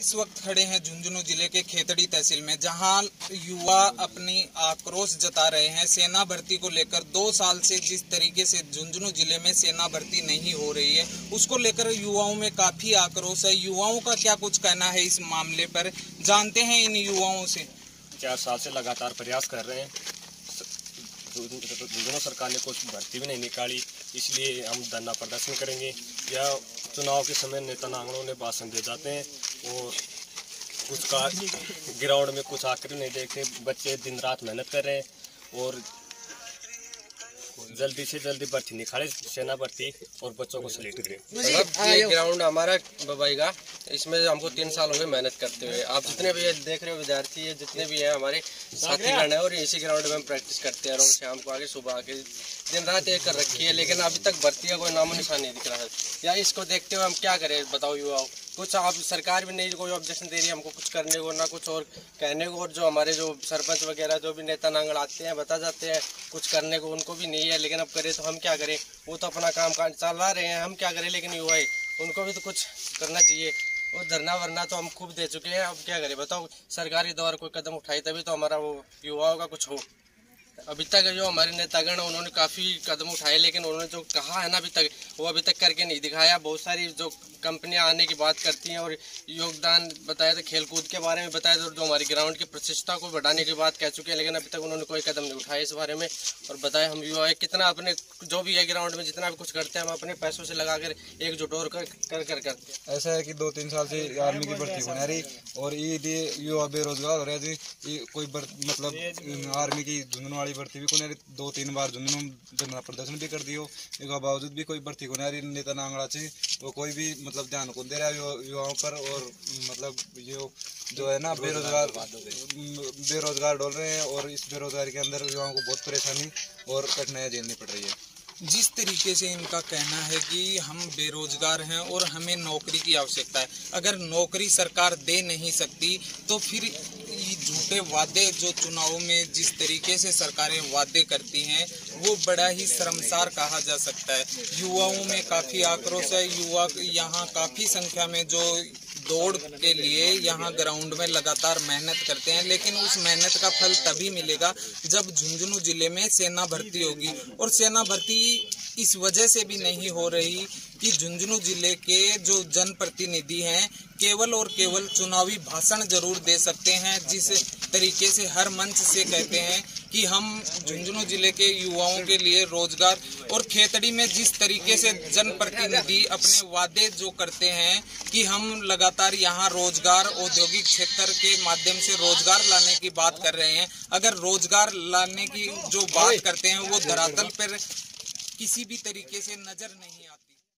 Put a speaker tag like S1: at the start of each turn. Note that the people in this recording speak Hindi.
S1: इस वक्त खड़े हैं झुंझुनू ज़िले के खेतड़ी तहसील में, जहाँ युवा अपनी आक्रोश जता रहे हैं। सेना भर्ती को लेकर दो साल से जिस तरीके से झुंझुनू ज़िले में सेना भर्ती नहीं हो रही है, उसको लेकर युवाओं में काफ़ी आक्रोश है। युवाओं का क्या कुछ कहना है इस मामले पर? जानते हैं इन युवाओं से।
S2: चार साल से लगातार प्रयास कर रहे हैं। झुंझुनू सरकार ने कुछ भर्ती भी नहीं निकाली, इसलिए हम धरना प्रदर्शन करेंगे। या चुनाव के समय नेता नांगड़ों ने भाषण दे जाते हैं। और कुछ का ग्राउंड में कुछ आकर नहीं देखते बच्चे दिन रात मेहनत कर रहे हैं। और जल्दी से जल्दी भर्ती निकाले सेना भर्ती और बच्चों को सिलेक्ट करें
S3: ये ग्राउंड हमारा बबाई का इसमें हमको तीन साल हो गए मेहनत करते हुए। आप जितने भी देख रहे हो विद्यार्थी है जितने भी हैं हमारे साथी साथीगण है और इसी ग्राउंड में हम प्रैक्टिस करते हैं। रोज शाम को आके सुबह आके दिन रात एक कर रखी है लेकिन अभी तक भर्ती का कोई नामो निशान नहीं दिख रहा है। या इसको देखते हुए हम क्या करें? बताओ युवाओं कुछ आप सरकार भी नहीं कोई ऑब्जेक्शन दे रही है हमको कुछ करने को ना कुछ और कहने को, और जो हमारे जो सरपंच वगैरह, जो भी नेता नांगड़ आते हैं, बता जाते हैं, कुछ करने को उनको भी नहीं है, लेकिन अब करें तो हम क्या करें? वो तो अपना काम काज चला रहे हैं, हम क्या करें? लेकिन युवा उनको भी तो कुछ करना चाहिए। और धरना वरना तो हम खूब दे चुके हैं, अब क्या करें? बताओ, सरकारी द्वारा कोई कदम उठाई तभी तो हमारा वो युवाओं का कुछ हो। अभी तक जो हमारे नेतागण उन्होंने काफ़ी कदम उठाए, लेकिन उन्होंने जो कहा है ना अभी तक वो अभी तक करके नहीं दिखाया। बहुत सारी जो कंपनियाँ आने की बात करती हैं और योगदान बताया था खेल कूद के बारे में बताया था और जो हमारी ग्राउंड की प्रतिष्ठा को बढ़ाने की बात कह चुके हैं, लेकिन अभी तक उन्होंने कोई कदम नहीं उठाया इस बारे में और बताया हम युवा कितना अपने, जो भी है ग्राउंड में, जितना भी कुछ करते हैं, हम अपने पैसों से लगा कर एकजुट और कर कर कर करते
S4: हैं। ऐसा है कि दो तीन साल से आर्मी की भर्ती होने रही और ये युवा बेरोजगार हो रहे थे कोई मतलब आर्मी की झुंझुनू वाली भर्ती भी कोई दो तीन बार झुंझुनू धरना प्रदर्शन भी कर दियो बावजूद भी कोई भर्ती रही नेता नांगड़ा से वो कोई भी मतलब ध्यान को दे रहा है युवाओं पर और मतलब ये जो है ना बेरोजगार बेरोजगार डोल रहे हैं और इस बेरोजगारी के अंदर युवाओं को बहुत परेशानी और कठिनाइयाँ झेलनी पड़ रही है।
S1: जिस तरीके से इनका कहना है कि हम बेरोजगार हैं और हमें नौकरी की आवश्यकता है, अगर नौकरी सरकार दे नहीं सकती तो फिर झूठे वादे, जो चुनाव में जिस तरीके से सरकारें वादे करती हैं, वो बड़ा ही शर्मसार कहा जा सकता है। युवाओं में काफ़ी आक्रोश है, युवा यहाँ काफ़ी संख्या में जो दौड़ के लिए यहाँ ग्राउंड में लगातार मेहनत करते हैं, लेकिन उस मेहनत का फल तभी मिलेगा जब झुंझुनू ज़िले में सेना भर्ती होगी। और सेना भर्ती इस वजह से भी नहीं हो रही कि झुंझुनू ज़िले के जो जनप्रतिनिधि हैं, केवल और केवल चुनावी भाषण ज़रूर दे सकते हैं, जिस तरीके से हर मंच से कहते हैं कि हम झुंझुनू ज़िले के युवाओं के लिए रोज़गार और खेतड़ी में जिस तरीके से जनप्रतिनिधि अपने वादे जो करते हैं कि हम लगातार यहाँ रोज़गार औद्योगिक क्षेत्र के माध्यम से रोज़गार लाने की बात कर रहे हैं, अगर रोज़गार लाने की जो बात करते हैं वो धरातल पर किसी भी तरीके से नज़र नहीं आता।